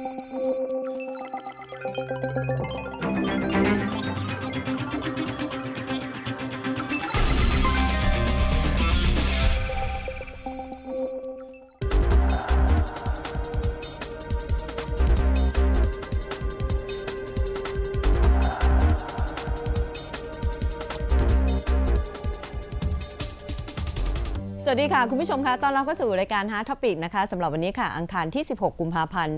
Thank you. สวัสดีค่ะ คุณผู้ชมคะตอนเรับเข้าสู่รายการ Hard Topic นะคะสำหรับวันนี้ค่ะ อังคารที่ 16 กุมภาพันธ์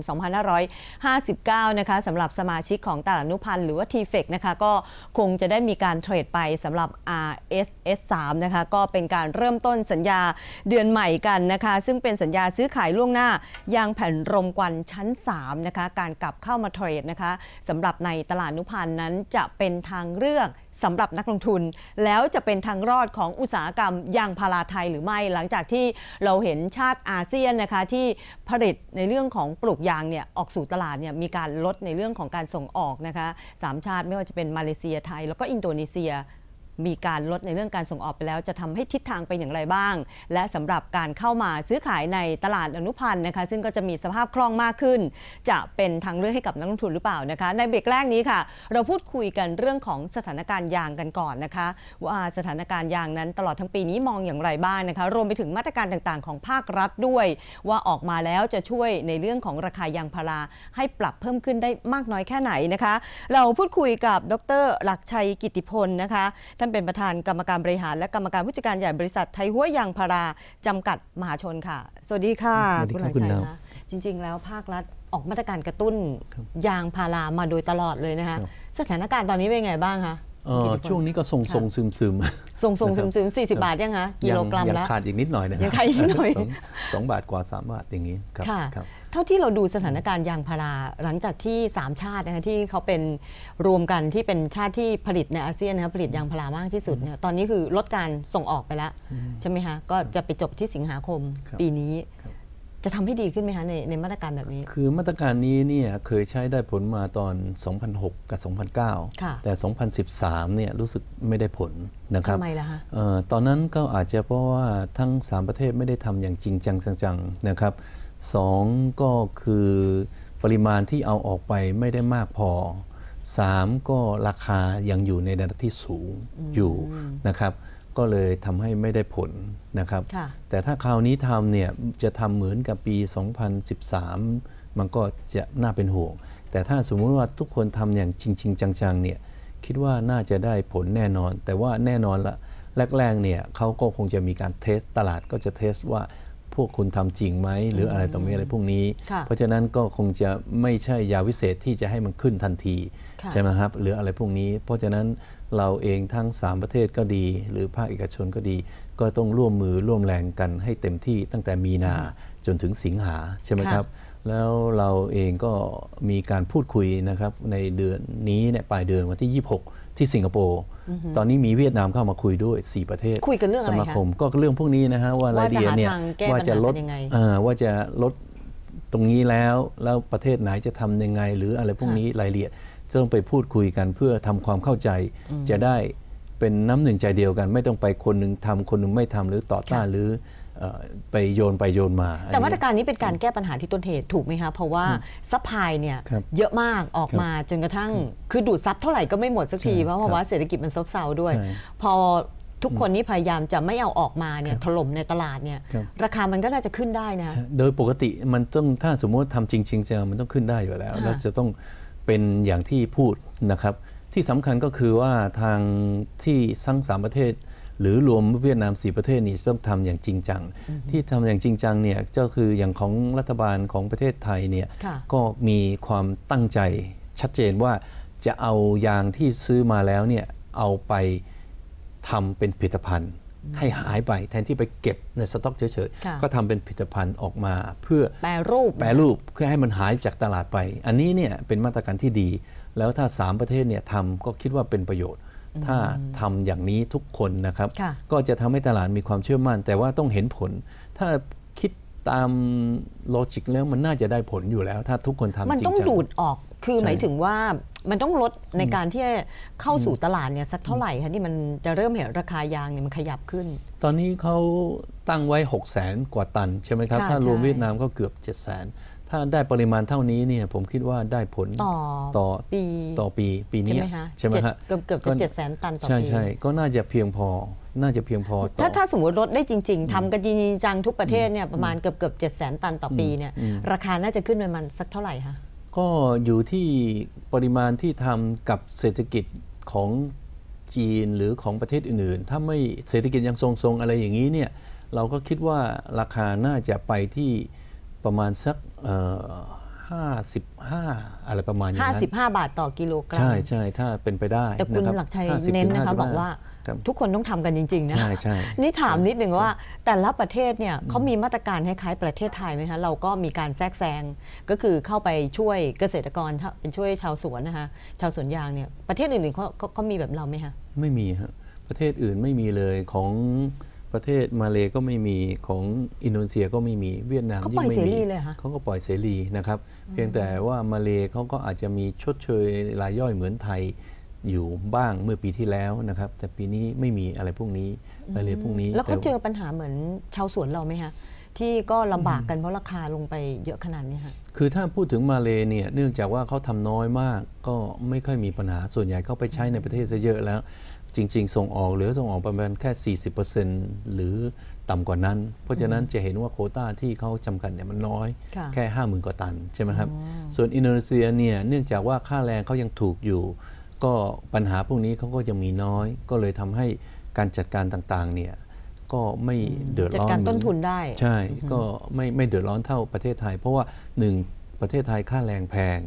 2559 นะคะสำหรับสมาชิกของตลาดนุพันธ์หรือว่า t f e c นะคะก็คงจะได้มีการเทรดไปสำหรับ RSS 3นะคะก็เป็นการเริ่มต้นสัญญาเดือนใหม่กันนะคะ ซึ่งเป็นสัญญาซื้อขายล่วงหน้ายางแผ่นรมควันชั้น 3 นะคะ การกลับเข้ามาเทรดนะคะสำหรับในตลาดนุพันธ์นั้นจะเป็นทางเลือกสำหรับนักลงทุน แล้วจะเป็นทางรอดของอุตสาหกรรมยางพาราไทยหรือไม่ หลังจากที่เราเห็นชาติอาเซียนนะคะที่ผลิตในเรื่องของปลูกยางเนี่ยออกสู่ตลาดเนี่ยมีการลดในเรื่องของการส่งออกนะคะสามชาติไม่ว่าจะเป็นมาเลเซียไทย แล้วก็อินโดนีเซีย มีการลดในเรื่องการส่งออกไปแล้ว จะทำให้ทิศทางเป็นอย่างไรบ้าง และสำหรับการเข้ามาซื้อขายในตลาดอนุพันธ์นะคะ ซึ่งก็จะมีสภาพคล่องมากขึ้น จะเป็นทางเลือกให้กับนักลงทุนหรือเปล่านะคะ ในเบรกแรกนี้ค่ะ เราพูดคุยกันเรื่องของสถานการณ์ยางกันก่อนนะคะ ว่าสถานการณ์ยางนั้นตลอดทั้งปีนี้มองอย่างไรบ้างนะคะ รวมไปถึงมาตรการต่างๆ ของภาครัฐด้วย ว่าออกมาแล้วจะช่วยในเรื่องของราคายางพาราให้ปรับเพิ่มขึ้นได้มากน้อยแค่ไหนนะคะ เราพูดคุยกับดร หลักชัยกิติพลนะคะท่านเป็นประธานกรรมการบริหารและกรรมการผู้จัดการใหญ่บริษัทไทยหัวยางพาราจำกัดมหาชนค่ะ สวัสดีค่ะสวัสดีครับหลักคุณชัยดาวนะจริง ๆ แล้วภาครัฐออกมาตรการกระตุ้นยางพารามาโดยตลอดเลยนะคะครับสถานการณ์ตอนนี้เป็นไงบ้างคะเอ่อกิติพลช่วงนี้ก็ทรงทรงซึมซึมส่งส่งนะคซึรับมซึมสี่สิบบาทยังคะกิโลกรัมยังละขาดอีกนิดหน่อยนะยังขาดอีกนิดหน่อยสงสองบาทกว่าสามบาทอย่างนี้ครับค่ะครับ เท่าที่เราดูสถานการณ์ยางพาราหลังจากที่ 3 ชาตินะคะที่เขาเป็นรวมกันที่เป็นชาติที่ผลิตในอาเซียนนะคะผลิตยางพารามากที่สุดเนี่ยตอนนี้คือลดการส่งออกไปแล้วใช่ไหมคะก็จะไปจบที่สิงหาคมครับปีนี้ครับจะทำให้ดีขึ้นไหมคะในในมาตรการแบบนี้ คือมาตรการนี้เนี่ยเคยใช้ได้ผลมาตอน 2006 กับ 2009ค่ะแต่ 2013 เนี่ยรู้สึกไม่ได้ผลนะครับทำไมล่ะคะเอ่อตอนนั้นก็อาจจะเพราะว่าทั้ง 3 ประเทศไม่ได้ทำอย่างจริงจังจังๆนะครับ สองก็คือปริมาณที่เอาออกไปไม่ได้มากพอสามก็ราคายังอยู่ในระดับที่สูงอยู่นะครับก็เลยทำให้ไม่ได้ผลนะครับค่ะแต่ถ้าคราวนี้ทำเนี่ยจะทำเหมือนกับปี 2013 มันก็จะน่าเป็นห่วง แต่ถ้าสมมุติว่าทุกคนทำอย่างจริงๆจังๆเนี่ยคิดว่าน่าจะได้ผลแน่นอน แต่ว่าแน่นอนละแรกๆเนี่ยเขาก็คงจะมีการเทสตลาดก็จะเทสว่า พวกคุณทำจริงไหมหรืออะไรต่อมีอะไรพวกนี้ค่ะเพราะฉะนั้นก็คงจะไม่ใช่ยาวิเศษที่จะให้มันขึ้นทันทีค่ะใช่ไหมครับหรืออะไรพวกนี้ เพราะฉะนั้นเราเองทั้ง 3 ประเทศก็ดี หรือภาคเอกชนก็ดี ก็ต้องร่วมมือร่วมแรงกันให้เต็มที่ตั้งแต่มีนาจนถึงสิงหาใช่ไหมค่ะครับ แล้วเราเองก็มีการพูดคุยนะครับในเดือนนี้เนี่ยปลายเดือนวันที่ 26 ที่สิงคโปร์ตอนนี้มีเวียดนามเข้ามาคุยด้วย 4 ประเทศคุยกันเรื่องอะไรสคะมาคมก็เรื่องพวกนี้นะฮะว่าว่ารายละเอียดเนี่ยจะหาทางแก้ว่าจะลดปัญหากันยังไงเอ่อว่าจะลดตรงนี้แล้วแล้วประเทศไหนจะทำยังไง หรืออะไรพวกนี้รายละเอียดจะต้องไปพูดคุยกันเพื่อทำความเข้าใจ จะได้เป็นน้ำหนึ่งใจเดียวกัน ไม่ต้องไปคนหนึ่งทำคนหนึ่งไม่ทำหรือต่อต้านค่ะหรือเอ่อ ไปโยนไปโยนมา แต่มาตรอันนี้การนี้เป็นการแก้ปัญหาที่ต้นเหตุถูกไหมคะ เพราะว่า supply เนี่ยครับเยอะมากออกมาจนกระทั่ง คือดูดซับเท่าไหร่ก็ไม่หมดสักทีใช่เพราะครับว่าเศรษฐกิจมันซบเซาด้วยใช่พอทุกคนนี่พยายามจะไม่เอาออกมาเนี่ยถล่มในตลาดเนี่ยครับราคามันก็น่าจะขึ้นได้นะใช่โดยปกติมันต้องถ้าสมมติทำจริงๆจังมันต้องขึ้นได้อยู่แล้วค่ะแล้วจะต้องเป็นอย่างที่พูดนะครับ ที่สำคัญก็คือว่าทางที่ทั้งสามประเทศ หรือรวมเวียดนามสี่ประเทศนี้ต้องทำอย่างจริงจัง ที่ทำอย่างจริงจังเนี่ยก็คืออย่างของรัฐบาลของประเทศไทยเนี่ยค่ะก็มีความตั้งใจชัดเจนว่าจะเอายางที่ซื้อมาแล้วเนี่ยเอาไปทำเป็นผลิตภัณฑ์ให้หายไปแทนที่ไปเก็บในสต็อกเฉยค่ะๆก็ทำเป็นผลิตภัณฑ์ออกมาเพื่อแปรรูปแปรรูปเพื่อให้มันหายจากตลาดไป อันนี้เนี่ยเป็นมาตรการที่ดี แล้วถ้า 3 ประเทศเนี่ยทำก็คิดว่าเป็นประโยชน์ ถ้าทำอย่างนี้ทุกคนนะครับค่ะก็จะทำให้ตลาดมีความเชื่อมั่น แต่ว่าต้องเห็นผล ถ้าคิดตามโลจิกแล้วมันน่าจะได้ผลอยู่แล้ว ถ้าทุกคนทำจริงมันต้องจังดูดออกคือใช่หมายถึงว่ามันต้องลดในการที่จะเข้าสู่ตลาดเนี่ยสักเท่าไหร่คะที่มันจะเริ่มเห็นราคายางเนี่ยมันขยับขึ้น ตอนนี้เขาตั้งไว้ 6 0 0แสนกว่าตัน ใช่ไหมครับค่ะถ้ารวมใช่เวียดนามก็เกือบ 7 0 0แสน ถ้าได้ปริมาณเท่านี้เนี่ยผมคิดว่าได้ผลต่อต่อปีต่อปีปีใช่นี้ไหมคะใช่ไหมเจ็ดฮะเกือบเกือบจะเจ็ดแสนตันต่อใช่ปีใช่ก็น่าจะเพียงพอน่าจะเพียงพอต่อถ้าถ้าสมมติลดได้จริง ๆทำกันจริงๆจังทุกประเทศเนี่ยประมาณเกือบเกือบเจ็ดแสนตันต่อปีเนี่ยราคาน่าจะขึ้นประมาณสักเท่าไหร่คะก็อยู่ที่ปริมาณที่ทำกับเศรษฐกิจของจีนหรือของประเทศอื่นๆ ถ้าไม่เศรษฐกิจยังทรงๆ อะไรอย่างนี้เนี่ยเราก็คิดว่าราคาน่าจะไปที่ ประมาณสักห้าสิบห้าอะไรประมาณอย่างนั้น55 บาทต่อกิโลกรัม ใช่ใช่ถ้าเป็นไปได้แต่คุณนะรับหลักชัย50เน้นนะคะถึง55บอกว่าครับทุกคนต้องทำกันจริง ๆ นะใช่ใช่นี่ถามนิดหนึ่งว่า แต่ละประเทศเนี่ยเขามีมาตรการคล้ายๆประเทศไทยไหมคะ เราก็มีการแทรกแซงก็คือเข้าไปช่วยเกษตรกรถ้าเป็นช่วยชาวสวนนะคะชาวสวนยางเนี่ยประเทศอื่นๆเขาเขาเขามีแบบเราไหมคะไม่มีฮะประเทศอื่นไม่มีเลยของ ประเทศมาเลก็ไม่มีของอินโดนีเซียก็ไม่มีเวียดนามเขาปล่อยงไม่มีเสรีเลยเหรอคะเขาก็ปล่อยเสรีนะครับ เพียงแต่ว่ามาเลเขาก็อาจจะมีชดเชยรายย่อยเหมือนไทยอยู่บ้างเมื่อปีที่แล้วนะครับ แต่ปีนี้ไม่มีอะไรพวกนี้รายละเอียดพวกนี้ แล้วเขาต่เจอปัญหาเหมือนชาวสวนเราไหมคะที่ก็ลำบากกันเพราะราคาลงไปเยอะขนาดนี้ค่ะคือถ้าพูดถึงมาเลเนี่ยเนื่องจากว่าเขาทำน้อยมาก ก็ไม่ค่อยมีปัญหาส่วนใหญ่เขาไปใช้ในประเทศซะเยอะแล้ว จริง ๆ ส่งออกเหลือส่งออกประมาณแค่ 40%หรือต่ำกว่านั้น เพราะฉะนั้นจะเห็นว่าโควต้าที่เขาจำกัดเนี่ยมันน้อยค่ะแค่ 50,000กว่าตันใช่ไหมครับ ส่วนอินโดนีเซียเนี่ยเนื่องจากว่าค่าแรงเขายังถูกอยู่ ก็ปัญหาพวกนี้เขาก็ยังมีน้อย ก็เลยทำให้การจัดการต่างๆเนี่ยก็ไม่เดือดจัดร้อนการเหมือต้นทุนได้ ใช่ก็ไม่ไม่เดือดร้อนเท่าประเทศไทย เพราะว่าหนึ่งประเทศไทยค่าแรงแพง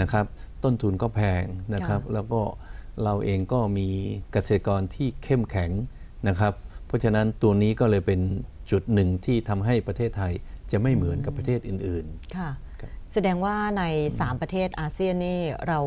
นะครับต้นทุนก็แพงนะครับค่ะแล้วก็ เราเองก็มีเกษตรกรที่เข้มแข็งนะครับ เพราะฉะนั้นตัวนี้ก็เลยเป็นจุดหนึ่งที่ทำให้ประเทศไทยจะไม่เหมือนกับประเทศอื่นค่ะครับแสดงว่าใน 3 ประเทศอาเซียนนี่เรา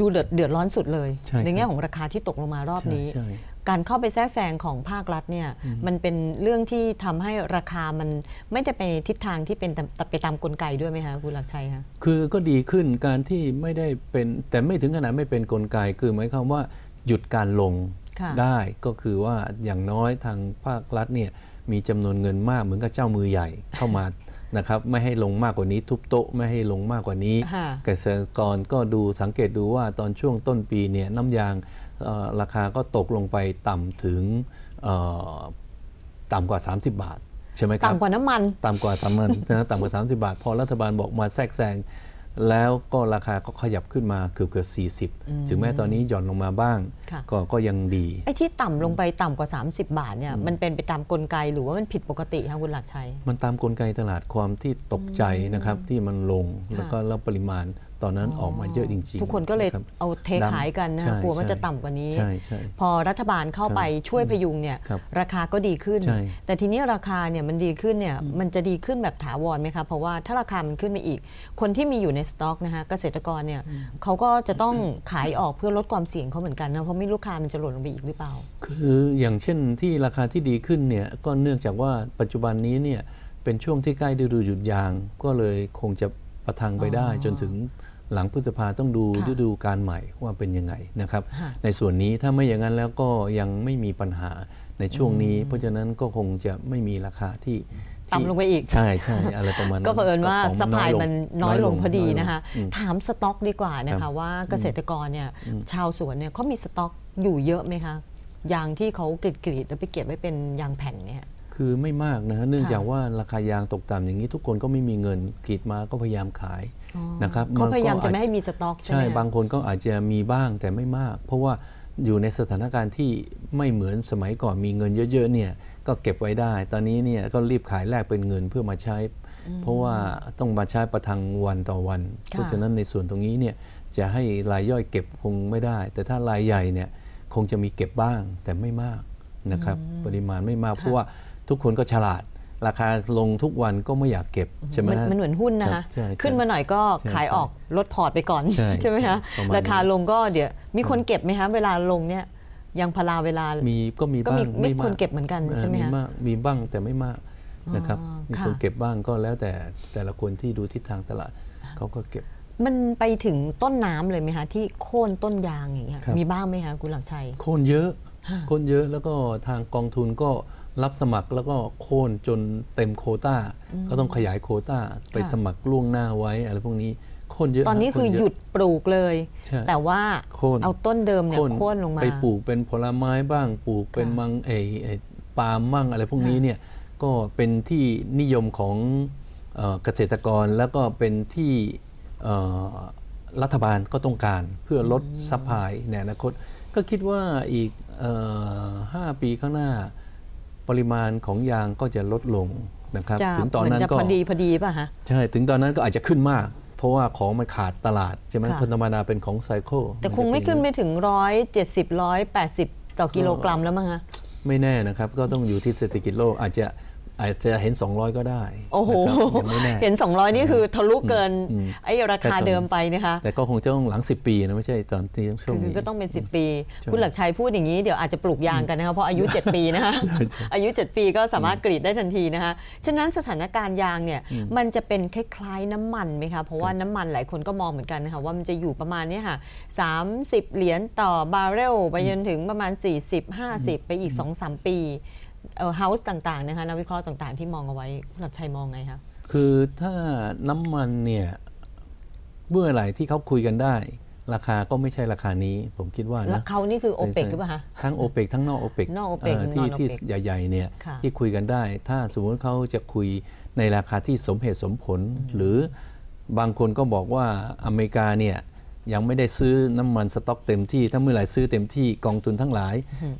ดูเดือดเดือดร้อนสุดเลยใช่ครับแง่ของราคาที่ตกลงมารอบนี้ใช่ใช่ การเข้าไปแทรกแซงของภาครัฐเนี่ยมันเป็นเรื่องที่ทำให้ราคามันไม่ได้ไปในทิศทางที่เป็นตามไปตามกลไกด้วยไหมคะคุณหลักชัยคะๆคือก็ดีขึ้นการที่ไม่ได้เป็นแต่ไม่ถึงขนาดไม่เป็นกลไก คือหมายความว่าหยุดการลงค่ะได้ก็คือว่าอย่างน้อยทางภาครัฐเนี่ยมีจำนวนเงินมากเหมือนกับเจ้ามือใหญ่เข้ามานะครับไม่ให้ลงมากกว่านี้ทุบโต๊ะไม่ให้ลงมากกว่านี้ค่ะเกษตรกรก็ดูสังเกตดูว่าตอนช่วงต้นปีเนี่ยน้ำยางเอ่อ ราคาก็ตกลงไปต่ำถึงเอ่อต่ำกว่า 30 บาท ใช่ไหมครับ ต่ำกว่าน้ำมัน ต่ำกว่าสามันนะต่ำกว่า 30 บาท พอรัฐบาลบอกมาแทรกแซงแล้วก็ราคาก็ขยับขึ้นมาเกือบเกือบ40 ถึงแม้ตอนนี้หย่อนลงมาบ้างค่ะก็ก็ยังดีไอ้ที่ต่ำลงไปต่ำกว่า 30 บาทเนี่ยมันเป็นไปตามกลไกหรือว่ามันผิดปกติคะคุณหลักชัย มันตามกลไกตลาดความที่ตกใจนะครับที่มันลงแล้วก็แล้วปริมาณ ตอนนั้นออกมาเยอะจริง ๆ ทุกคนก็เลยรับเอาเทขายกันนะใช่คะกลัวมันใช่จะต่ำกว่านี้ใช่ใช่พอรัฐบาลเข้าไปช่วยพยุงเนี่ยครับราคาก็ดีขึ้นใช่แต่ทีนี้ราคาเนี่ยมันดีขึ้นเนี่ยมันจะดีขึ้นแบบถาวรไหมคะเพราะว่าถ้าราคามันขึ้นไปอีก คนที่มีอยู่ในสต็อกนะคะเกษตรกรเนี่ยเขาก็จะต้องขายออกเพื่อลดความเสี่ยงเขาเหมือนกันนะเพราะไม่รู้ราคามันจะหล่นลงไปอีกหรือเปล่า คืออย่างเช่นที่ราคาที่ดีขึ้นเนี่ยก็เนื่องจากว่าปัจจุบันนี้เนี่ยเป็นช่วงที่ใกล้ฤดูหยุดยางก็เลยคงจะประทังไปได้จนถึง หลังพฤษภาต้องดูค่ะฤดูการใหม่ว่าเป็นยังไงนะครับค่ะในส่วนนี้ถ้าไม่อย่างนั้นแล้วก็ยังไม่มีปัญหาในช่วงนี้ เพราะฉะนั้นก็คงจะไม่มีราคาที่ที่ต่ำลงไปอีก ใช่ใช่อะไรประมาณนั้นก็เผอิญว่าของสปายมันน้อยลงพอดีอยลงนะคะอืมถามสต็อกดีกว่านะครัคะบว่าเกษตรกรเนี่ยชาวสวนเนี่ยเขามีสต็อกอยู่เยอะไหมคะยางที่เขากรีดๆแล้วไปเก็บไว้เป็นยางแผ่นเนี่ย คือไม่มากนะฮะเนื่องค่ะจากว่าราคายางตกต่ำอย่างนี้ทุกคนก็ไม่มีเงินกรีดมาก็พยายามขายนะครับเขาพยายามนก็จะไม่อให้มีสต็อกใช่ใช่ไหมคะบางคนก็อาจจะมีบ้างแต่ไม่มาก เพราะว่าอยู่ในสถานการณ์ที่ไม่เหมือนสมัยก่อนมีเงินเยอะๆเนี่ยก็เก็บไว้ได้ ตอนนี้เนี่ยก็รีบขายแลกเป็นเงินเพื่อมาใช้ เพราะว่าต้องมาใช้ประทังวันต่อวัน เพราะฉะนั้นในส่วนตรงนี้เนี่ยจะให้รายย่อยเก็บคงไม่ได้ แต่ถ้ารายใหญ่เนี่ยคงจะมีเก็บบ้างแต่ไม่มากนะครับปริมาณไม่มากเพราะว่า ทุกคนก็ฉลาด ราคาลงทุกวันก็ไม่อยากเก็บใช่ไหมมันฮะมันเหมือนหุ้นนะครัคะบใช่ใช่ขึ้นมาหน่อยก็ใช่ขายใช่ออกลดพอร์ตไปก่อนใช่ไหมคะใช่ประมาณนั้นราคาลงก็เดี๋ยวมีคนเก็บไหมคะเวลาลงเนี่ยยางพาราเวลา มีก็มีก็บ้ามีงมีไาคนเก็บเหมือนกันใช่ไหมมีคะมากมีบ้างแต่ไม่มากนะครับอ๋อมีค่ะคนเก็บบ้างก็แล้วแต่แต่ละคนที่ดูทิศทางตลาดเขาก็เก็บ มันไปถึงต้นน้ำเลยไหมคะที่โค่นต้นยางอย่างเงี้ยครับมีบ้างไหมคะคุณหลักชัยโคนเยอะโคนเยอะแล้วก็ทางกองทุนก็ รับสมัครแล้วก็โค่นจนเต็มโควต้า ก็ต้องขยายโควต้าไปค่ะสมัครล่วงหน้าไว้อะไรพวกนี้โค่นเยอะตอนนี้ฮะคือโเะหยุดปลูกเลยใช่แต่ว่าโค่นเอาต้นเดิมเนี่ยโค่นลงมาไปปลูกเป็นผลไม้บ้างปลูกเป็นค่ะมังไอไอ้ปาล์มมั่งอะไรพวกนี้ค่ะเนี่ยก็เป็นที่นิยมของเอ่อเกษตรกรแล้วก็เป็นที่เอ่อรัฐบาลก็ต้องการเพื่อลด supply ในอนาคต ก็คิดว่าอีกเอ่อห้าปีข้างหน้า ปริมาณของยางก็จะลดลงนะครับจะถึงตอนนั้นเหมืจะก็พอดีพอดีป่ะฮะใช่ถึงตอนนั้นก็อาจจะขึ้นมาก เพราะว่าของมันขาดตลาดใช่ไหมค่ะคนธรรมดาเป็นของ cycle แต่คงไม่ขึ้นไปถึงร้อยเจ็ดสิบร้อยแปดสิบต่อกิโลกรัมแล้วมั้งฮะไม่แน่นะครับ ก็ต้องอยู่ที่เศรษฐกิจโลกอาจจะ อาจจะเห็น 200 ก็ได้ โอ้โหนะครับยังไม่แน่เห็น 200 นี่คือทะลุเกินอืมไอ้ราคาแต่ตอนเดิมไปนะคะ แต่ก็คงจะต้องหลัง 10 ปีนะไม่ใช่ตอนที่ช่วงคือนี้ก็ต้องเป็น 10 ปีใช่คุณหลักชัยพูดอย่างนี้เดี๋ยวอาจจะปลูกยางกันนะคะเพราะอายุ 7 ปีนะคะอายุ 7 ปีก็สามารถกรีดได้ทันทีนะคะฉะนั้นสถานการณ์ยางเนี่ยมันจะเป็นคล้ายๆน้ำมันไหมคะเพราะว่าน้ำมันหลายคนก็มองเหมือนกันนะคะว่ามันจะอยู่ประมาณเนี้ยค่ะ30 เหรียญต่อบาร์เรลไปจนถึงประมาณ 40 50 ไปอีก 2-3 ปี เออ house ต่างๆนะคะนักวิเคราะห์ต่างๆ ที่มองเอาไว้คุณหลักชัยมองไงคะคือถ้าน้ำมันเนี่ยเมื่อไหร่ที่เขาคุยกันได้ ราคาก็ไม่ใช่ราคานี้ ผมคิดว่าแล้วนะเขานี่คือ OPEC หรือเปล่าคะทั้ง OPEC ทั้งนอก OPEC นอก OPEC ที่ non-OPEC ที่ใหญ่ๆเนี่ยค่ะที่คุยกันได้ ถ้าสมมติเขาจะคุยในราคาที่สมเหตุสมผล หรือบางคนก็บอกว่าอเมริกาเนี่ย ยังไม่ได้ซื้อน้ำมันสต็อกเต็มที่ ถ้าเมื่อไหร่ซื้อเต็มที่กองทุนทั้งหลาย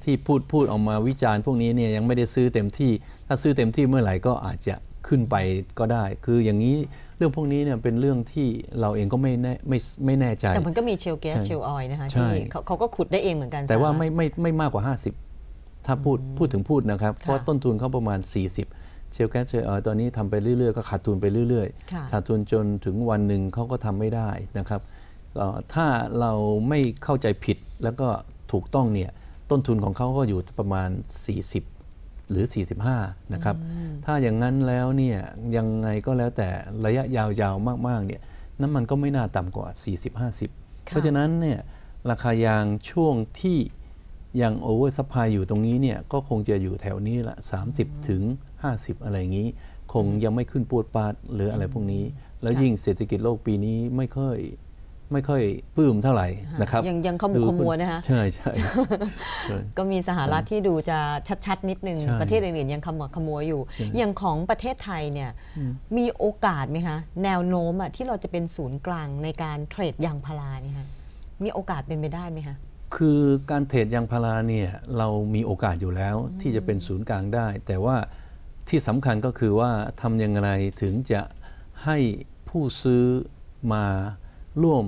ที่พูดพูดออกมาวิจารณ์พวกนี้เนี่ยยังไม่ได้ซื้อเต็มที่ ถ้าซื้อเต็มที่เมื่อไหร่ก็อาจจะขึ้นไปก็ได้ คืออย่างนี้เรื่องพวกนี้เนี่ยเป็นเรื่องที่เราเองก็ไม่แน่ไม่ไม่แน่ใจ แต่มันก็มีเชลแก๊สใช่เชลออยนะคะใช่ที่เขาเขาก็ขุดได้เองเหมือนกัน แต่ว่าสหรัฐไม่ไม่ไม่มากกว่า 50 ถ้าพูดพูดถึงพูดนะครับ เพราะต้นทุนเขาประมาณ 40 เชลแก๊สเชลเออตอนนี้ทำไปเรื่อยๆ ก็ขาดทุนไปเรื่อยค่ะๆขาดทุนจนถึงวันหนึ่งเขาก็ทำไม่ได้นะครับเอ่อ ถ้าเราไม่เข้าใจผิดแล้วก็ถูกต้องเนี่ยต้นทุนของเขาก็อยู่ประมาณ 40 หรือ 45 นะครับ ถ้าอย่างนั้นแล้วเนี่ยยังไงก็แล้วแต่ระยะยาวๆมากๆเนี่ยน้ำมันก็ไม่น่าต่ำกว่า 40-50 เพราะฉะนั้นเนี่ยราคายางช่วงที่ยัง oversupply อยู่ตรงนี้เนี่ยก็คงจะอยู่แถวนี้ละ 30 ถึง 50 อะไรอย่างนี้ คงยังไม่ขึ้นปวดปาดหรืออะไรพวกนี้ แล้วยิ่งเศรษฐกิจโลกปีนี้ไม่ค่อย ไม่ค่อยปลื้มเท่าไหร่นะครับยังยังขมุกดูขมัวนะคะใช่ใช่ใช่ก็มีสหรัฐที่ดูจะชัดๆ นิดนึงใช่ประเทศอื่นๆยังขมัวขมัวอยู่ อย่างของประเทศไทยเนี่ยมีโอกาสไหมคะแนวโน้มอะที่เราจะเป็นศูนย์กลางในการเทรดยางพาราเนี่ยคะมีโอกาสเป็นไปได้ไหมคะคือการเทรดยางพาราเนี่ยเรามีโอกาสอยู่แล้วที่จะเป็นศูนย์กลางได้ แต่ว่าที่สำคัญก็คือว่าทำอย่างไรถึงจะให้ผู้ซื้อมา ร่วม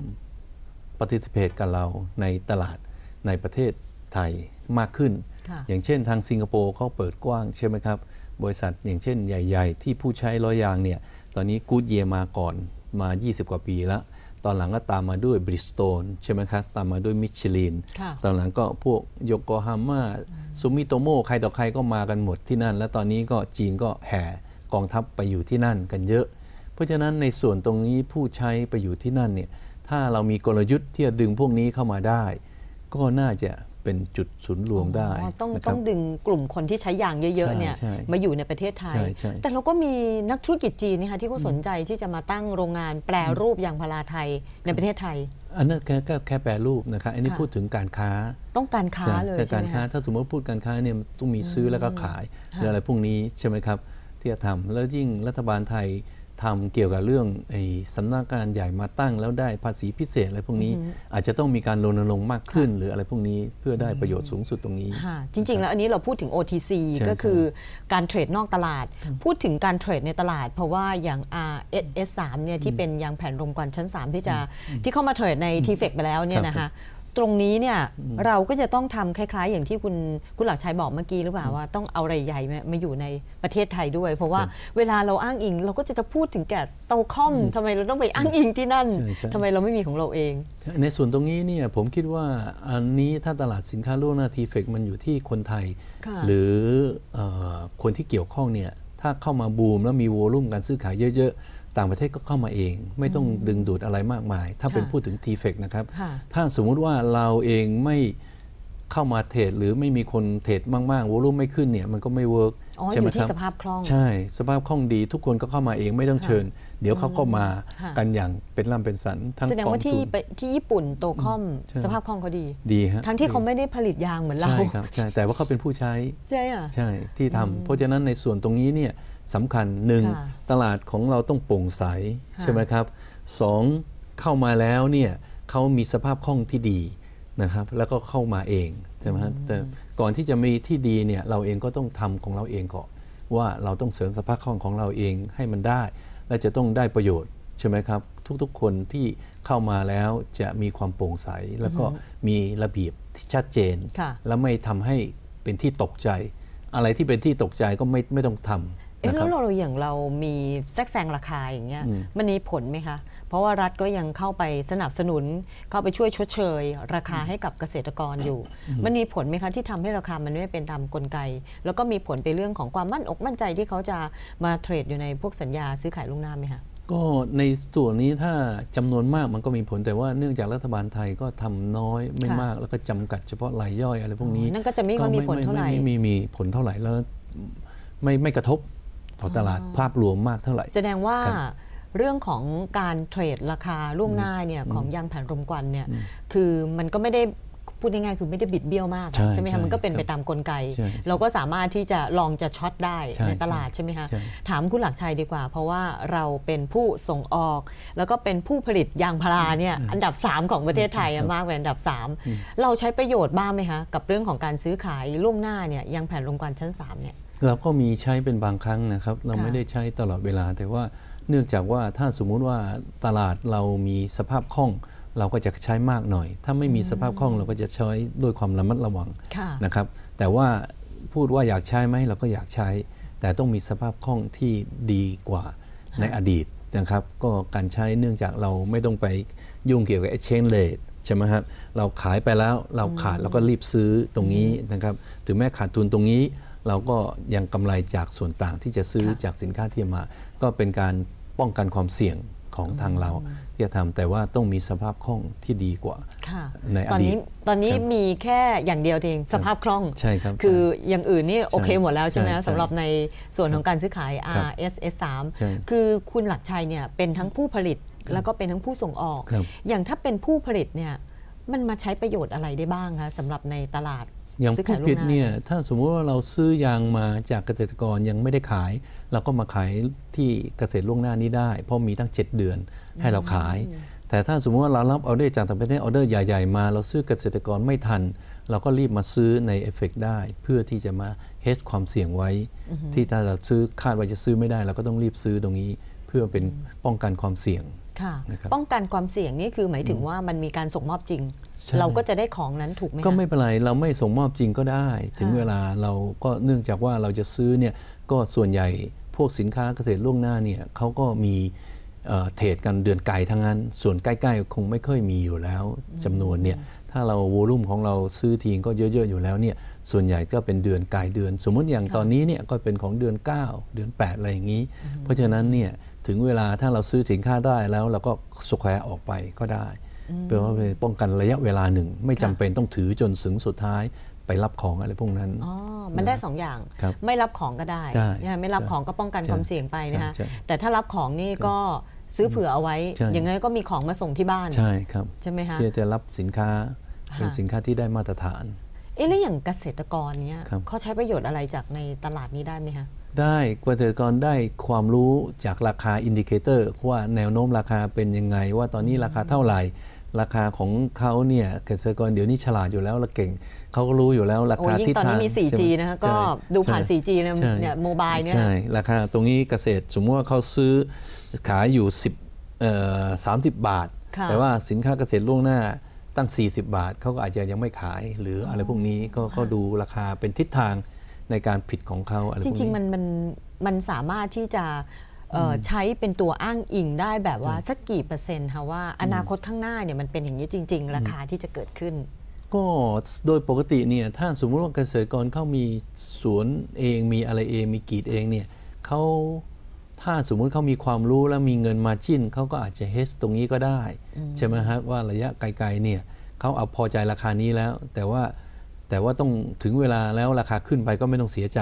participate กับเราในตลาดในประเทศไทยมากขึ้นค่ะอย่างเช่นทางสิงคโปร์เขาเปิดกว้างใช่ไหมครับ บริษัทอย่างเช่นใหญ่ ๆ ที่ผู้ใช้ล้อยางเนี่ย ตอนนี้กูดเยียมาก่อนมา 20 กว่าปีแล้ว ตอนหลังก็ตามมาด้วยบริสโตนใช่ไหมครับ ตามมาด้วยมิชลินค่ะตอนหลังก็พวกโยโกฮาม่าซูมิโตโมใครต่อใครก็มากันหมดที่นั่น แล้วตอนนี้ก็จีนก็แห่กองทัพไปอยู่ที่นั่นกันเยอะเพ ราะฉะนั้นในส่วนตรงนี้ผู้ใช้ไปอยู่ที่นั่นเนี่ยถ้าเรามีกลยุทธ์ที่จะดึงพวกนี้เข้ามาได้ ก็น่าจะเป็นจุดศูนย์รวมได้อ๋อต้องนะคต้รัอบงดึงกลุ่มคนที่ใช้ยางเยอะๆเนี่ยใช่มาอยู่ในประเทศไทยใช่ใช่แต่เราก็มีนักธุรกิจจีนนะคะที่เขาสนใจที่จะมาตั้งโรงงานแปรรูปยางพาราไทยในประเทศไทย อันนั้นแค่แค่แค่แปรรูปนะครับอันนี้ค่ะพูดถึงการค้าต้องการค้าใช่เลยแต่ใช่กาไหรมค้าคะถ้าสมมติพูดการค้าเนี่ยต้องมีซื้อแล้วก็ขายหรืออะไรพวกนี้ใช่ไหมครับที่จะทำแล้วยิ่งรัฐบาลไทย ทำเกี่ยวกับเรื่องไอ้สำนักงานใหญ่มาตั้งแล้วได้ภาษีพิเศษอะไรพวกนี้ อาจจะต้องมีการรณรงค์มากขึ้น หรืออะไรพวกนี้เพื่อได้ประโยชน์สูงสุดตรงนี้ค่ะจริง ๆ แล้วอันนี้เราพูดถึง OTC ใช่ก็คือการเทรดนอกตลาด พูดถึงการเทรดในตลาด เพราะว่าอย่าง RS3 เนี่ยที่เป็นยางแผ่นรมควันชั้น 3 ที่จะที่เข้ามาเทรดใน t f e c ไปแล้วเนี่ยนะคะ ตรงนี้เนี่ยเราก็จะต้องทำคล้าย ๆ อย่างที่คุณคุณหลักชัยบอกเมื่อกี้หรือเปล่าว่าต้องเอาอะไรใหญ่มามาอยู่ในประเทศไทยด้วย เพราะว่าเวลาเราอ้างอิง เราก็จะจะพูดถึงแก่เตาคอมทำไมเราต้องไปอ้างอิงที่นั่นใช่ใช่ทำไมเราไม่มีของเราเอง ในส่วนตรงนี้เนี่ยผมคิดว่าอันนี้ถ้าตลาดสินค้าล่วงหน้าทีเฟกมันอยู่ที่คนไทยค่ะหรือเออคนที่เกี่ยวข้องเนี่ยถ้าเข้ามาบูมแล้วมี volume การซื้อขายเยอะๆ ต่างประเทศก็เข้ามาเอง ไม่ต้องดึงดูดอะไรมากมาย ถ้าเป็นค่ะพูดถึง t f e c นะครับค่ะถ้าสมมุติว่าเราเองไม่เข้ามา trade หรือไม่มีคน trade มากๆ volume ไม่ขึ้นเนี่ยมันก็ไม่ work อ๋อใช่อไหมยู่คที่รับสภาพคล่องใช่ สภาพคล่องดีทุกคนก็เข้ามาเองไม่ต้องเชิญ เดี๋ยวเขาเข้ามาค่ะกันอย่างเป็นล่ำเป็นสันทั้งแสดงกองว่าที่ทุนไปที่ญี่ปุ่น TOCOM ใช่สภาพคล่องเขาดีดีฮะทั้งที่เขาไม่ได้ผลิตยางเหมือนเราใช่ครับใช่แต่ว่าเขาเป็นผู้ใช้ใช่อะใช่ที่ทำเพราะฉะนั้นในส่วนตรงนี้เนี่ย สำคัญหนึ่งค่ะตลาดของเราต้องโปร่งใสค่ะใช่ไหมครับสองเข้ามาแล้วเนี่ยเขามีสภาพคล่องที่ดีนะครับ แล้วก็เข้ามาเองใช่ไหมฮะแต่ก่อนที่จะมีที่ดีเนี่ยเราเองก็ต้องทำของเราเองก่อนว่าเราต้องเสริมสภาพคล่องของเราเองให้มันได้ และจะต้องได้ประโยชน์ใช่ไหมครับ ทุกๆคนที่เข้ามาแล้วจะมีความโปร่งใส แล้วก็มีระเบียบที่ชัดเจนค่ะแล้วไม่ทำให้เป็นที่ตกใจ อะไรที่เป็นที่ตกใจก็ไม่ไม่ต้องทำ เอ๊ะนะคแล้รับวเราอย่างเรามีแทรกแซงราคาอย่างเงี้ยมันมีผลไหมคะ เพราะว่ารัฐก็ยังเข้าไปสนับสนุน เข้าไปช่วยชดเชย ราคาให้กับเกษตรกรอยู่ มันมีผลไหมคะที่ทำให้ราคามันไม่เป็นตามกลไก แล้วก็มีผลไปเรื่องของความมั่นอกมั่นใจที่เขาจะมาเทรดอยู่ในพวกสัญญาซื้อขายล่วงหน้าไหมคะก็ในส่วนนี้ถ้าจำนวนมากมันก็มีผลแต่ว่าเนื่องจากรัฐบาลไทยก็ทำน้อยไม่ค่ะมากแล้วก็จำกัดเฉพาะรายย่อยอะไรพวกนี้นั่นก็จะไม่ค่อยมีผลเท่าไหร่ไม่ไม่มีมีผลเท่าไหร่แล้วไม่ไม่กระทบ ต่อตลาดภาพรวมมากเท่าไหร่ แสดงว่าครับเรื่องของการเทรดราคาล่วงหน้าเนี่ยของยางแผ่นรมควันเนี่ยคือมันก็ไม่ได้พูดง่ายๆคือไม่ได้บิดเบี้ยวมากอะใช่ใช่ไหมใช่คะมันก็เป็นครับไปตามกลไกใช่เราก็สามารถที่จะลองจะช็อตได้ใช่ในตลาดใช่ไหมคะใช่ถามคุณหลักชัยดีกว่า เพราะว่าเราเป็นผู้ส่งออก แล้วก็เป็นผู้ผลิตยางพาราเนี่ยอันดับ 3 ของประเทศไทยอะมากกว่าอันดับ 3 เราใช้ประโยชน์บ้างไหมคะกับเรื่องของการซื้อขายล่วงหน้าเนี่ยยางแผ่นรมควันชั้น3เนี่ย เราก็มีใช้เป็นบางครั้งนะครับ เราค่ะไม่ได้ใช้ตลอดเวลา แต่ว่าเนื่องจากว่าถ้าสมมุติว่าตลาดเรามีสภาพคล่อง เราก็จะใช้มากหน่อย ถ้าไม่มีสภาพคล่องเราก็จะใช้ด้วยความระมัดระวังค่ะนะครับ แต่ว่าพูดว่าอยากใช้ไหมเราก็อยากใช้ แต่ต้องมีสภาพคล่องที่ดีกว่าในอดีตนะครับก็การใช้เนื่องจากเราไม่ต้องไปยุ่งเกี่ยวกับ exchange rate ใช่ไหมครับเราขายไปแล้วเราขาดเราก็รีบซื้อตรงนี้นะครับถึงแม้ขาดทุนตรงนี้ เราก็ยังกำไรจากส่วนต่างที่จะซื้อค่ะจากสินค้าที่มา ก็เป็นการป้องกันความเสี่ยงของทางเราที่จะทำแต่ว่าต้องมีสภาพคล่องที่ดีกว่าค่ะในอตอนดีตนี้ตอนนี้ครับมีแค่อย่างเดียวเองสภาพคล่องใช่ครับคืออย่างอื่นนี่โอเคหมดแล้วใช่ไหมใช่คะสำหรับในส่วนของการซื้อขายครับ RSS ใช่3คือคุณหลักชัยเนี่ยเป็นทั้งผู้ผลิตแล้วก็เป็นทั้งผู้ส่งออกครับอย่างถ้าเป็นผู้ผลิตเนี่ยมันมาใช้ประโยชน์อะไรได้บ้างคะสำหรับในตลาด อย่างซื้อผู้ขายผล่วลิงตหน้าเนี่ยถ้าสมมุติว่าเราซื้อยางมาจากเกษตรกรยังไม่ได้ขาย เราก็มาขายที่เกษตรล่วงหน้านี้ได้ เพราะมีตั้ง 7 เดือนให้เราขาย แต่ถ้าสมมติว่าเรารับออเดอร์จากต่างประเทศออเดอร์ใหญ่ ๆ มาเราซื้อเกษตรกรไม่ทัน เราก็รีบมาซื้อในเอฟเฟกได้ เพื่อที่จะมาเฮดความเสี่ยงไว้ ที่ถ้าเราซื้อคาดว่าจะซื้อไม่ได้เราก็ต้องรีบซื้อตรงนี้ เพื่อเป็นป้องกันความเสี่ยง ค่ะนะครับป้องกันความเสี่ยงนี่คือหมายถึงว่ามันมีการส่งมอบจริงใช่เราก็จะได้ของนั้นถูกไหมคะก็ไม่เป็นไรเราไม่ส่งมอบจริงก็ได้ ถึงค่ะเวลาเราก็เนื่องจากว่าเราจะซื้อเนี่ยก็ส่วนใหญ่พวกสินค้าเกษตรล่วงหน้าเนี่ยเขาก็มีเอ่อ trade กันเดือนไกลทั้งนั้น ส่วนใกล้ๆ คงไม่ค่อยมีอยู่แล้วจำนวนเนี่ยถ้าเรา volume ของเราซื้อทีก็เยอะๆอยู่แล้วเนี่ยส่วนใหญ่ก็เป็นเดือนไกลเดือน สมมติอย่างค่ะตอนนี้เนี่ยก็เป็นของเดือน 9 เดือน 8 อะไรอย่างนี้ เพราะฉะนั้นเนี่ย ถึงเวลาถ้าเราซื้อสินค้าได้แล้วเราก็ square ออกไปก็ได้แปลว่าเป็นป้องกันระยะเวลาหนึ่ง ไม่จำเป็นต้องถือจนถึงสุดท้ายไปรับของอะไรพวกนั้นอ๋อมันได้สองอย่างครับไม่รับของก็ได้ได้นะคะไม่รับใช่ของก็ป้องกันใช่ความเสี่ยงไปนะคะใช่ใช่แต่ถ้ารับของนี่ก็ซื้อเผื่อเอาไว้ใช่อย่างไงก็มีของมาส่งที่บ้าน ใช่ครับ ใช่ไหมคะที่จะรับสินค้าค่ะเป็นสินค้าที่ได้มาตรฐาน เอ๊ะแล้วอย่างเกษตรกรเนี่ยครับเขาใช้ประโยชน์อะไรจากในตลาดนี้ได้ไหมคะได้เกษตรกรได้ความรู้จากราคา indicator ว่าแนวโน้มราคาเป็นยังไง ว่าตอนนี้ราคาเท่าไหร่ ราคาของเขาเนี่ยเกษตรกรเดี๋ยวนี้ฉลาดอยู่แล้วและเก่งเขาก็รู้อยู่แล้วราโอ้คายิ่งทิศตอนทางนี้มี 4G ใช่ไหนะคะก็ใช่ดูผ่านใช่ 4G นะใช่เนี่ยโมบายเนี่ยใช่ราคาตรงนี้เกษตรสมมติว่าเขาซื้อขายอยู่10เอ่อ30 บาทค่ะแต่ว่าสินค้าเกษตรล่วงหน้า ตั้ง 40 บาทเขาก็อาจจะยังไม่ขาย หรืออะไรพวกนี้ก็ก็ดูราคาเป็นทิศทางในการผิดของเขาอะไรพจวกริงๆนี้มันมันมันสามารถที่จะเอ่ออใช้เป็นตัวอ้างอิงได้แบบว่าสักกี่เปอร์เซ็นต์คะว่าอนาคตข้างหน้าเนี่ยมันเป็นอย่างนี้จริง ๆ ราคาที่จะเกิดขึ้น ก็โดยปกติเนี่ยถ้าสมมุติว่าเกษตรกรเขามีสวนเองมีอะไรเองมีกรีดเองเนี่ยเขา ถ้าสมมุติเขามีความรู้แล้วมีเงินมาจิ้นเขาก็อาจจะเฮสตรงนี้ก็ได้ ใช่ไหมฮะว่าระยะไกลๆเนี่ยเขาเอาพอใจราคานี้แล้ว แต่ว่าแต่ว่าต้องถึงเวลาแล้วราคาขึ้นไปก็ไม่ต้องเสียใจ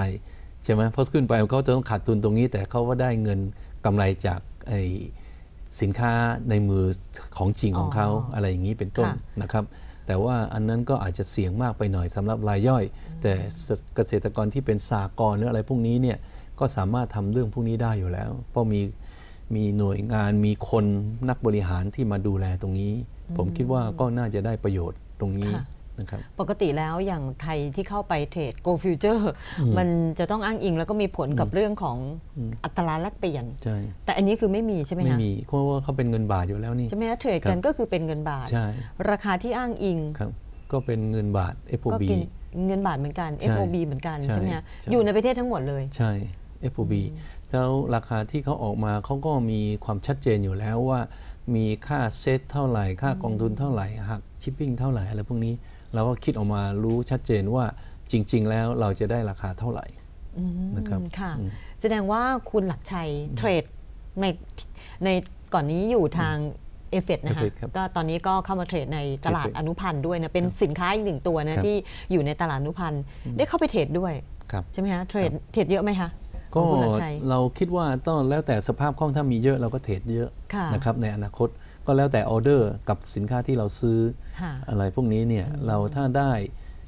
ใช่ไหมเพราะขึ้นไปเขาจะต้องขาดทุนตรงนี้ แต่เขาก็ได้เงินกำไรจากไอ้สินค้าในมือของจริงของเขาอ๋อออะไรอย่างนี้เป็นต้นค่ะนะครับ แต่ว่าอันนั้นก็อาจจะเสี่ยงมากไปหน่อยสำหรับรายย่อย แต่เกษตรกรที่เป็นสากลหรืออะไรพวกนี้เนี่ย ก็สามารถทำเรื่องพวกนี้ได้อยู่แล้ว เพราะมีมีหน่วยงานมีคนนักบริหารที่มาดูแลตรงนี้ ผมคิดว่าก็น่าจะได้ประโยชน์ตรงนี้ค่ะนะครับปกติแล้วอย่างใครที่เข้าไปเทรด Go Future มันจะต้องอ้างอิงแล้วก็มีผลกับเรื่องของอัตราแลกเปลี่ยนใช่แต่อันนี้คือไม่มีใช่ไหมไม่คะมีเพราะว่าเขาเป็นเงินบาทอยู่แล้วนี่ใช่ไหมคะเทรดครักันบก็คือเป็นเงินบาทใช่ราคาที่อ้างอิงครับก็เป็นเงินบาทก็ FOB เป็นเงินบาทเหมือนกันใช่ FOB เหมือนกันใช่ใช่ไหมคะใช่อยู่ในประเทศทั้งหมดเลยใช่ FOB แล้วราคาที่เขาออกมาเขาก็มีความชัดเจนอยู่แล้วว่ามีค่า cess เท่าไหร่ ค่ากองทุนเท่าไหร่หักชิปปิ้งเท่าไหร่อะไรพวกนี้ เราก็คิดออกมารู้ชัดเจนว่าจริง ๆ แล้วเราจะได้ราคาเท่าไหร่นะครับค่ะแสดงว่าคุณหลักชัยเทรดในในก่อนนี้อยู่ทางเอฟเฟนะคะ Effet ครับก็ตอนนี้ก็เข้ามาเทรดในตลาด Effet อนุพันธ์ด้วยนะเป็นสินค้าอีกหนึ่งตัวนะครับที่อยู่ในตลาดอนุพันธ์ได้เข้าไป trade ด้วยครับใช่ไหมคะ trade trade เยอะไหมคะข ก็องคุณหลักชัยเราคิดว่าต้องแล้วแต่สภาพคล่องถ้ามีเยอะเราก็เทรดเยอะค่ะนะครับในอนาคตก็แล้วแต่ออเดอร์กับสินค้าที่เราซื้อค่ะอะไรพวกนี้เนี่ยเราถ้าได้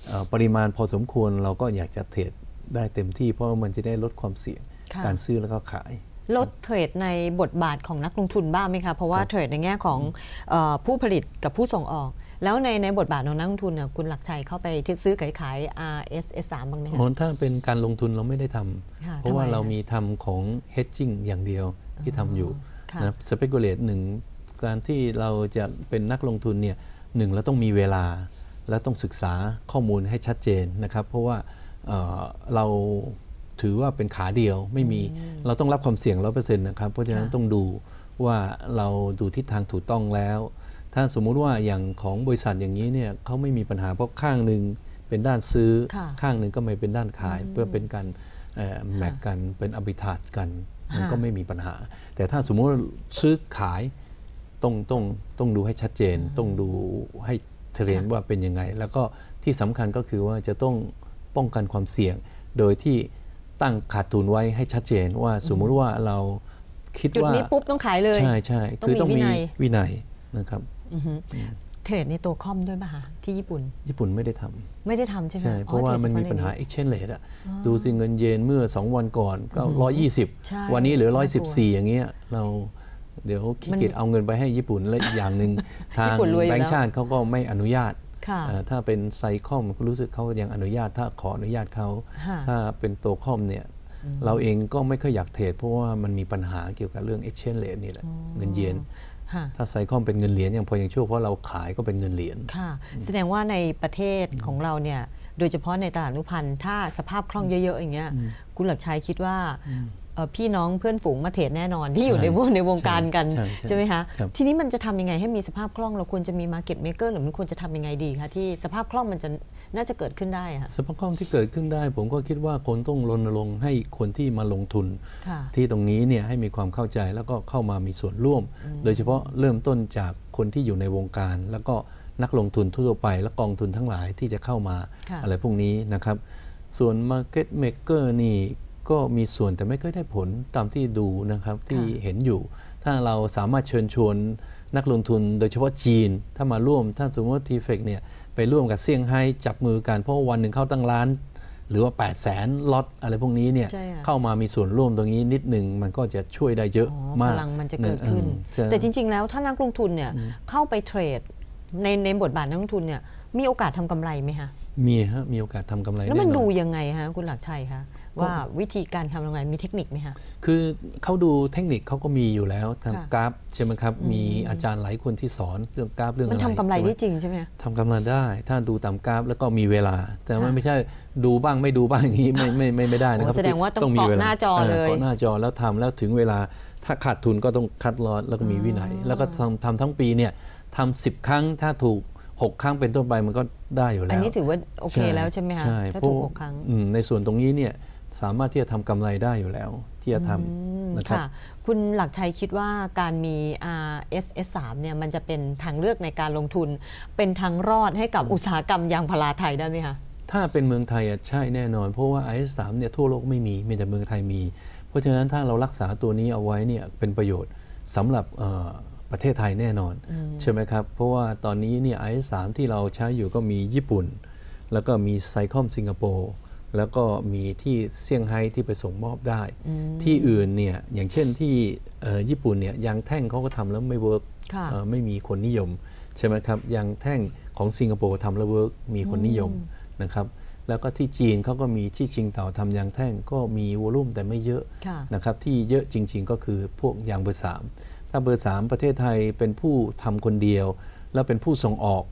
เอ่อปริมาณพอสมควรเราก็อยากจะเทรดได้เต็มที่เพราะว่ามันจะได้ลดความเสี่ยงค่ะการซื้อแล้วก็ขายลดเทรดในบทบาทของนักลงทุนบ้างไหมคะ เพราะว่าเทรดในแง่ของเออผู้ผลิตกับผู้ส่งออก แล้วในในบทบาทของนักลงทุนเนี่ยคุณหลักชัยเข้าไปซื้อขายขาย RSS 3บ้างไหมคะโอ้ถ้าเป็นการลงทุนเราไม่ได้ทค่ะำเพราะว่าทำไมเราอะมีทำของ hedging อย่างเดียวที่ทำอยู่ค่ะนะ speculate หนึ่งการที่เราจะเป็นนักลงทุนเนี่ยหนึ่งเราต้องมีเวลา และต้องศึกษาข้อมูลให้ชัดเจนนะครับ เพราะว่าเอ่อเราถือว่าเป็นขาเดียวไม่มีเราต้องรับความเสี่ยงร้อเปอร์เซ็นต์นะครับ เพราะฉะนั้นค่ะต้องดูว่าเราดูทิศทางถูกต้องแล้ว ถ้าสมมุติว่าอย่างของบริษัทอย่างนี้เนี่ยเขาไม่มีปัญหาเพราะข้างหนึ่งเป็นด้านซื้อค่ะข้างหนึ่งก็ไม่เป็นด้านขาย เพื่อเป็นการแมทกันเป็นอ b ิ t า g กัน มันค่ะก็ไม่มีปัญหา แต่ถ้าสมมุติว่าซื้อขายต้องต้องต้องดูให้ชัดเจน ต้องดูให้เทรนว่าเป็นยังไง แล้วก็ที่สำคัญก็คือว่าจะต้องป้องกันความเสี่ยง โดยที่ตั้งขาดทุนไว้ให้ชัดเจนว่าสมมุติว่าเราคิดจุดว่านี้ปุ๊บต้องขายเลย ใช่ใช่ต้องคือมีต้องวิมีนัยวินัยนะครับ เทรดในตัวคอมด้วยป่ะคะที่ญี่ปุ่น ญี่ปุ่นไม่ได้ทำไม่ได้ทำใช่ไหมใช่ เพราะว่ามันมีปัญหา exchange rate อะดูสิเงินเยนเมื่อ 2 วันก่อนก็ใช่120 วันนี้เหลือน่ากลัว114 อย่างเงี้ยเราเดี๋ยวขี้เกียจเอาเงินไปให้ญี่ปุ่นและอีกอย่างหนึ่งทางญี่ปุ่นรวยอยู่แบงแล้วก์ชาติเขาก็ไม่อนุญาตค่ะเอ่อถ้าเป็นไซคอมรู้สึกเขายังอนุญาตถ้าขออนุญาตเขาค่ะถ้าเป็นตัวคอมเนี่ยเราเองก็ไม่ค่อยอยากเทรดเพราะว่ามันมีปัญหาเกี่ยวกับเรื่อง exchange rate นี่แหละเงินเยนค่ะ ถ้า SICOM เป็นเงินเหรียญยังพอยังชั่วเพราะเราขายก็เป็นเงินเหรียญค่ะ แสดงว่าในประเทศของเราเนี่ยโดยเฉพาะในตลาดอนุพันธ์ถ้าสภาพคล่องเยอะๆอย่างเงี้ยคุณหลักชัยคิดว่าเอ่อ พี่น้องเพื่อนฝูงมา trade แน่นอนที่อยู่ในวงในวงการกัน ใช่ใช่ใช่ไหมคะครับทีนี้มันจะทำยังไงให้มีสภาพคล่องเราควรจะมี market maker หรือมันควรจะทำยังไงดีคะที่สภาพคล่องมันจะน่าจะเกิดขึ้นได้อะสภาพคล่องที่เกิดขึ้นได้ ผมก็คิดว่าคนต้องรณรงค์ให้คนที่มาลงทุนค่ะที่ตรงนี้เนี่ยให้มีความเข้าใจแล้วก็เข้ามามีส่วนร่วม โดยเฉพาะเริ่มต้นจากคนที่อยู่ในวงการ แล้วก็นักลงทุนทั่วไป และกองทุนทั้งหลายที่จะเข้ามาค่ะอะไรพวกนี้นะครับ ส่วน Market Maker นี่ ก็มีส่วนแต่ไม่ค่อยได้ผลตามที่ดูนะครับที่เห็นอยู่ ถ้าเราสามารถเชิญชวนนักลงทุนโดยเฉพาะจีน ถ้ามาร่วมถ้าสมมติว่าทีเฟกเนี่ยไปร่วมกับเซี่ยงไฮ้จับมือกันเพราะว่าวันหนึ่งเข้าตั้งล้าน หรือว่า 8 0 0แสนล็อตอะไรพวกนี้เนี่ยใช่ค่ะเข้ามามีส่วนร่วมตรงนี้นิดหนึ่งมันก็จะช่วยได้เยอะอ๋อมากพลังมันจะเกิดขึ้นเออแต่จริง ๆ แล้วถ้านักลงทุนเนี่ยเข้าไปเทรดในในบทบาทนักลงทุนเนี่ยมีโอกาสทำกำไรไหมคะมีฮะมีโอกาสทำกำไรแล้วมันน่นอนดูยังไงฮะคุณหลักชัยคะ ว่าวิธีการทำกำไรมีเทคนิคไหมคะคือเขาดูเทคนิคเขาก็มีอยู่แล้วทางค่ะกราฟใช่ไหมครับมีอาจารย์หลายคนที่สอนเรื่องกราฟเรื่องอะมันไรทำกำไรใช่หมได้จริงใช่ไหมคะทำกำไรได้ ถ้าดูตามกราฟแล้วก็มีเวลา แต่ว่าค่ะไม่ใช่ดูบ้างไม่ดูบ้างอย่างนี้ไม่ไม่ไม่ไม่ได้นะครับโอ้แสดงว่าต้องมีเกาะวลหน้าจอเลยเกาะหน้าจอแล้วทำแล้วถึงเวลาถ้าขาดทุนก็ต้องคัดลอสแล้วก็มีวินัย แล้วก็ทำทำทั้งปีเนี่ยทำสิบครั้งถ้าถูกหกครั้งเป็นต้นไปมันก็ได้อยู่แล้ว อันนี้ถือว่าโอเคแล้วใช่ไหมคะใช่ถ้าเพราะถูกหกครั้งอืมในส่วนตรงนี้เนี่ย สามารถที่จะทำกำไรได้อยู่แล้ว ที่จะทำนะครับค่ะคุณหลักชัยคิดว่าการมี RSS 3เนี่ยมันจะเป็นทางเลือกในการลงทุน เป็นทางรอดให้กับอุตสาหกรรมยางพาราไทยได้ไหมคะถ้าเป็นเมืองไทยอะใช่แน่นอน เพราะว่า IS3 เนี่ยทั่วโลกไม่มีมีแต่เมืองไทยมี เพราะฉะนั้นถ้าเรารักษาตัวนี้เอาไว้เนี่ยเป็นประโยชน์สำหรับเอ่อประเทศไทยแน่นอนใช่ไหมครับ เพราะว่าตอนนี้เนี่ย IS3 ที่เราใช้อยู่ก็มีญี่ปุ่น แล้วก็มีไซคอมสิงคโปร์ แล้วก็มีที่เซี่ยงไฮ้ที่ไปส่งมอบได้ ที่อื่นเนี่ยอย่างเช่นที่เอ่อญี่ปุ่นเนี่ยยางแท่งเขาก็ทำแล้วไม่ work ค่ะเอ่อไม่มีคนนิยมใช่ไหมครับยางแท่งของสิงคโปร์ทำแล้ว work มีคนนิยมนะครับแล้วก็ที่จีนเขาก็มีที่ชิงเต่าทำยางแท่งก็มี volume แต่ไม่เยอะค่ะนะครับที่เยอะจริง ๆ ก็คือพวกยางเบอร์สามถ้าเบอร์สามประเทศไทยเป็นผู้ทำคนเดียว แล้วเป็นผู้ส่งออก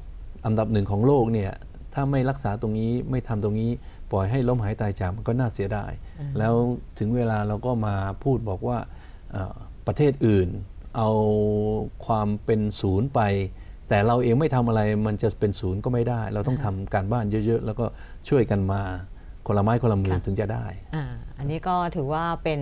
อันดับหนึ่งของโลกเนี่ยถ้าไม่รักษาตรงนี้ไม่ทำตรงนี้ ปล่อยให้ล้มหายตายจากมันก็น่าเสียดาย แล้วถึงเวลาเราก็มาพูดบอกว่าเอ่อประเทศอื่น เอาความเป็นศูนย์ไป แต่เราเองไม่ทำอะไรมันจะเป็นศูนย์ก็ไม่ได้ เราต้องทำการบ้านเยอะๆ แล้วก็ช่วยกันมา คนละไม้คนละมือค่ะถึงจะได้อ่าอันนี้ก็ถือว่าเป็น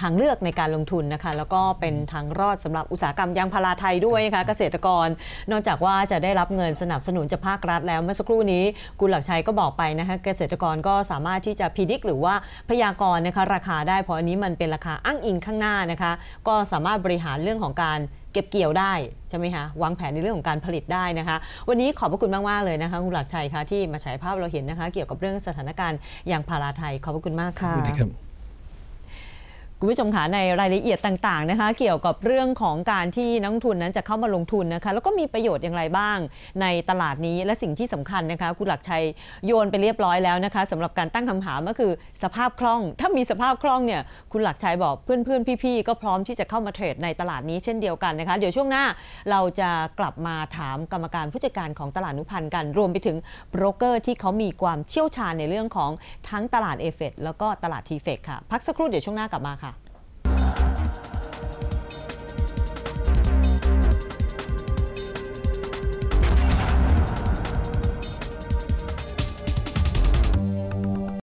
ทางเลือกในการลงทุนนะคะ แล้วก็เป็นทางรอดสำหรับอุตสาหกรรมยางพาราไทยด้วยนะคะเกษตรกร นอกจากว่าจะได้รับเงินสนับสนุนจากภาครัฐแล้วเมื่อสักครู่นี้คุณหลักชัยก็บอกไปนะคะเกษตรกรก็สามารถที่จะพิจิกหรือว่าพยากรณ์นะคะราคาได้เพราะอันนี้มันเป็นราคาอ้างอิงข้างหน้านะคะ ก็สามารถบริหารเรื่องของการ เก็บเกี่ยวได้ใช่ไหมคะวางแผนในเรื่องของการผลิตได้นะคะ วันนี้ขอบพระคุณมากๆเลยนะคะคุณหลักชัยคะที่มาฉายภาพเราเห็นนะคะ เกี่ยวกับเรื่องสถานการณ์ยางพาราไทยขอบพระคุณมากค่ะ คุณผู้ชมคะในรายละเอียดต่างๆนะคะเกี่ยวกับเรื่องของการที่นักทุนนั้นจะเข้ามาลงทุนนะคะแล้วก็มีประโยชน์อย่างไรบ้าง ในตลาดนี้และสิ่งที่สำคัญนะคะคุณหลักชัยโยนไปเรียบร้อยแล้วนะคะสำหรับการตั้งคำถามก็คือสภาพคล่อง ถ้ามีสภาพคล่องเนี่ยคุณหลักชัยบอกเพื่อนๆ พี่ๆ ก็พร้อมที่จะเข้ามา trade ในตลาดนี้เช่นเดียวกันนะคะเดี๋ยวช่วงหน้าเราจะกลับมาถามกรรมการผู้จัดการของตลาดอนุพันธ์กันรวมไปถึงโบรกเกอร์ที่เขามีความเชี่ยวชาญในเรื่องของทั้งตลาด AFET แล้วก็ตลาด TFEX ค่ะ พักสักครู่เดี๋ยวช่วงหน้ากลับมาค่ะ